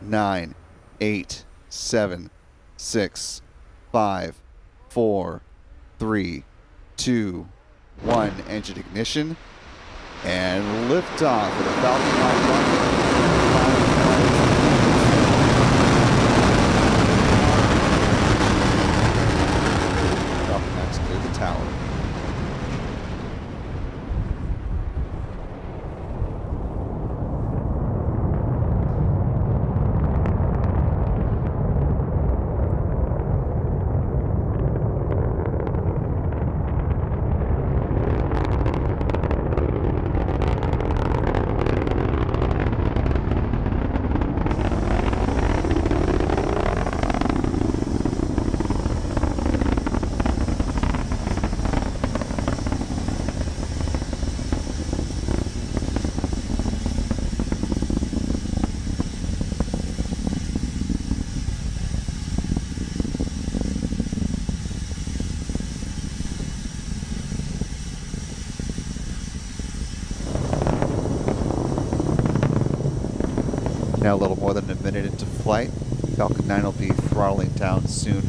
nine, eight, seven, six, five, four, three, two, one. Engine ignition and liftoff of the Falcon 9 Falcon 9's clear the tower. Now a little more than a minute into flight, Falcon 9 will be throttling down soon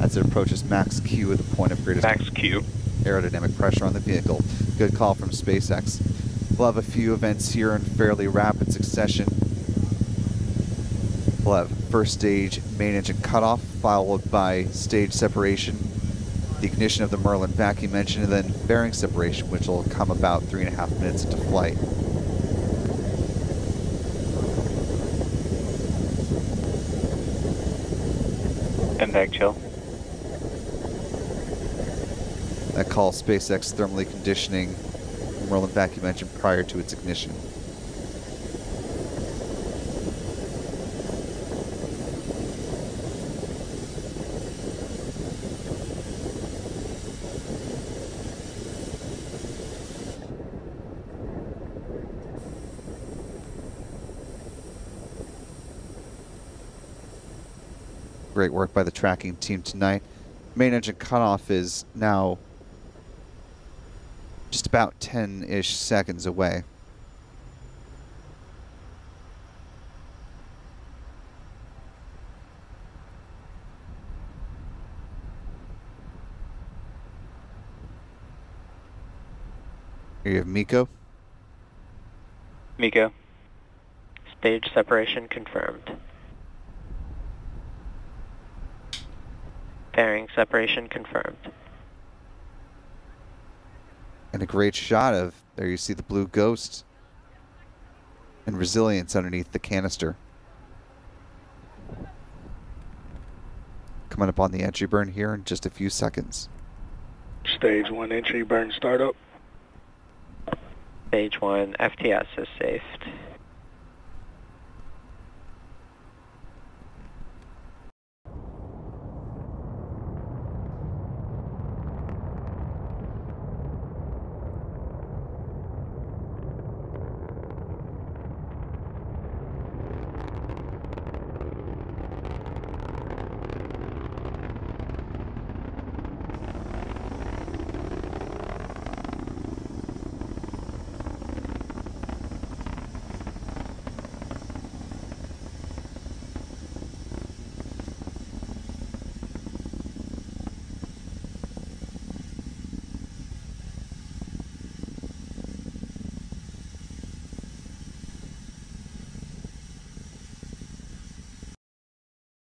as it approaches max Q at the point of greatest Max Q. aerodynamic pressure on the vehicle. Good call from SpaceX. We'll have a few events here in fairly rapid succession. We'll have first stage main engine cutoff, followed by stage separation, the ignition of the Merlin vacuum engine, and then fairing separation, which will come about three and a half minutes into flight. Chill. That calls SpaceX thermally conditioning Merlin vacuum engine prior to its ignition. Great work by the tracking team tonight. Main engine cutoff is now just about 10 ish seconds away. Here you have MECO. MECO. Stage separation confirmed. Fairing separation confirmed. And a great shot of there you see the blue ghost and resilience underneath the canister. Coming up on the entry burn here in just a few seconds. Stage one entry burn startup. Stage 1 FTS is safed.